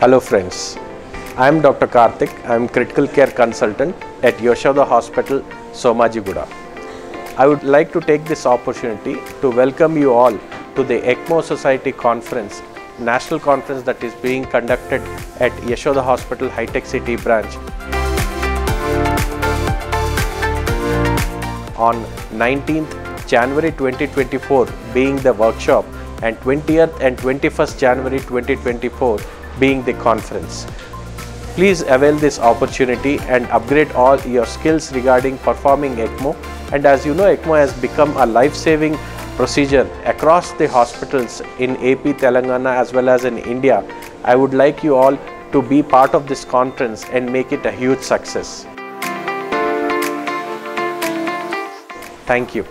Hello friends, I am Dr. Karthik. I am critical care consultant at Yashoda Hospital, Somajiguda. I would like to take this opportunity to welcome you all to the ECMO Society conference, national conference that is being conducted at Yashoda Hospital Hitec City branch on 19th January 2024 being the workshop and 20th and 21st January 2024 being the conference. Please avail this opportunity and upgrade all your skills regarding performing ECMO. And as you know, ECMO has become a life-saving procedure across the hospitals in AP, Telangana as well as in India. I would like you all to be part of this conference and make it a huge success. Thank you.